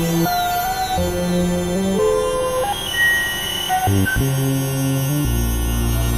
Thank you.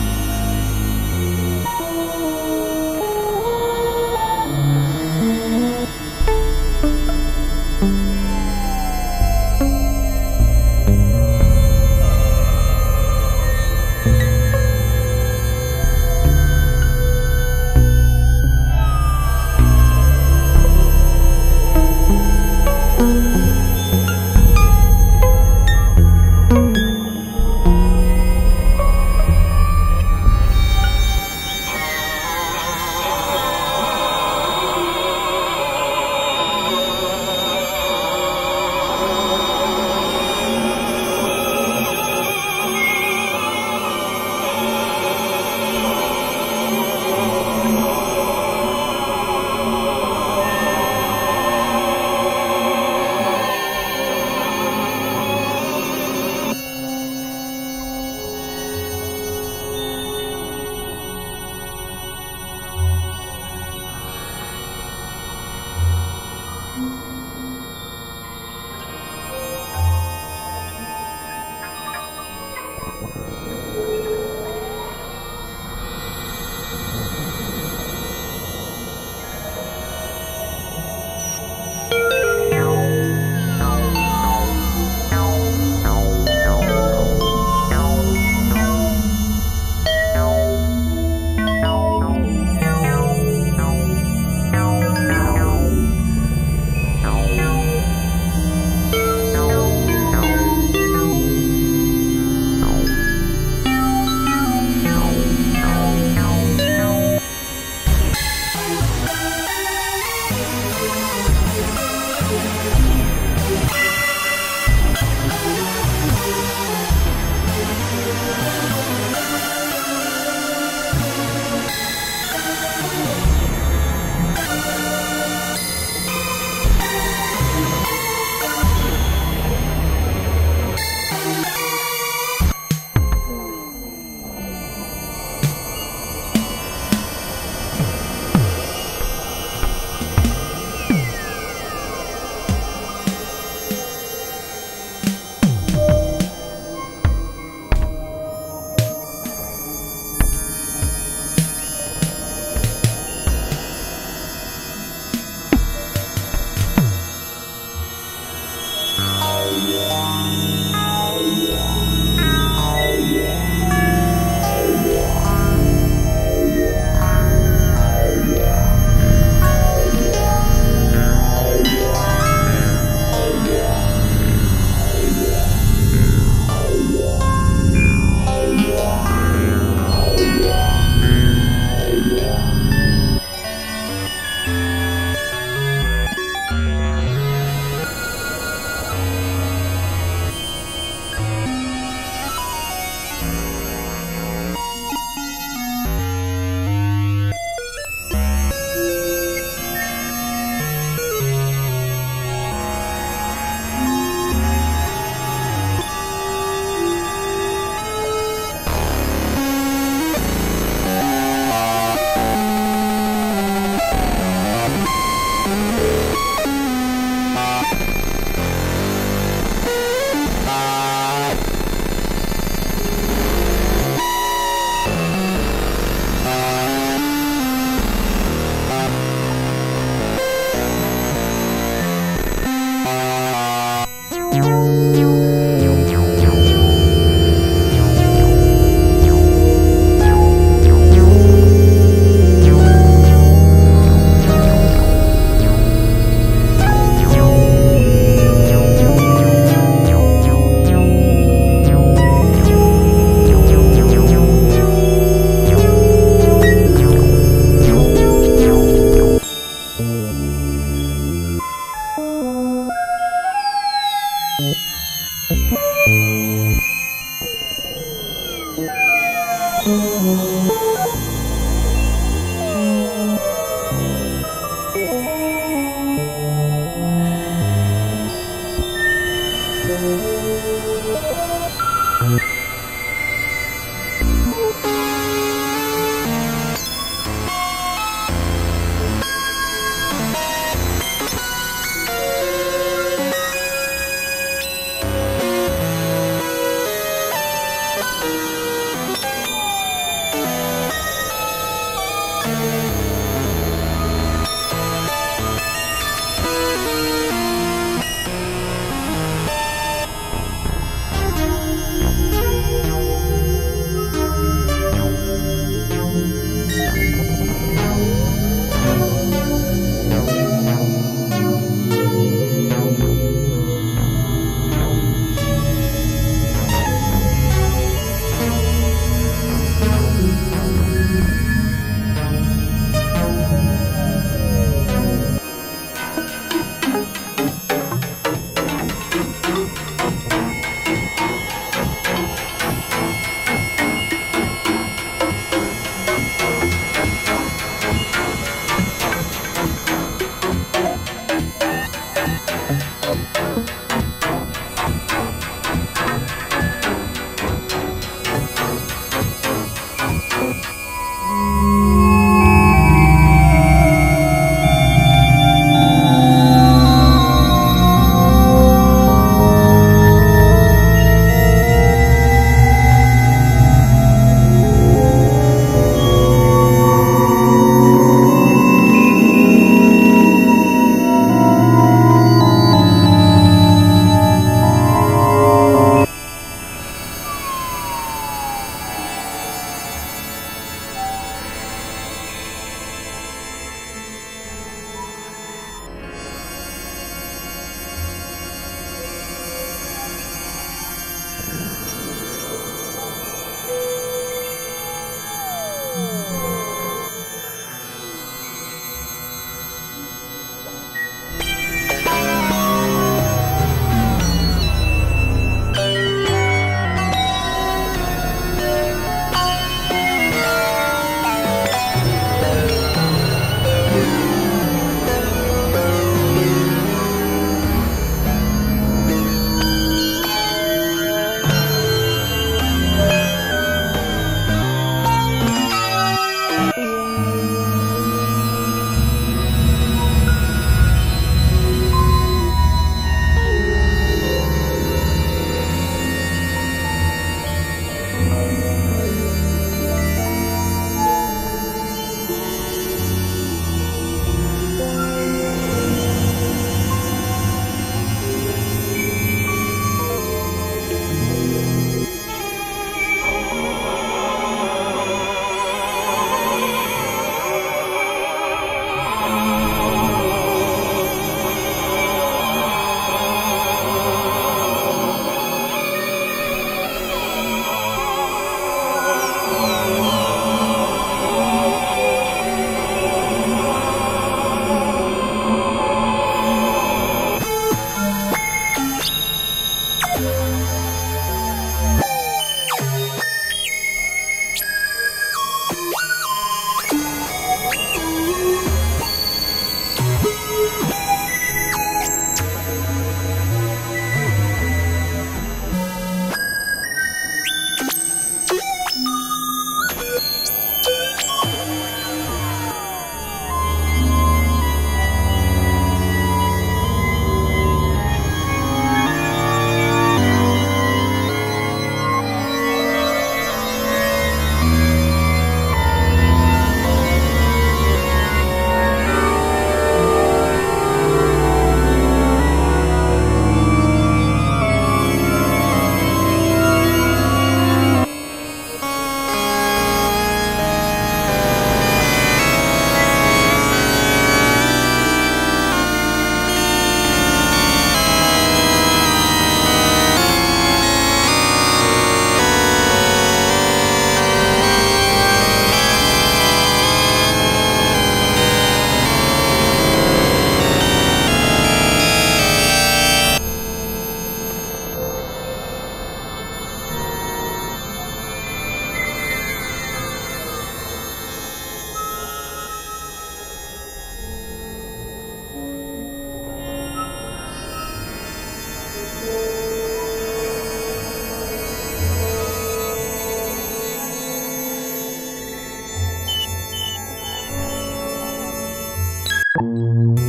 Música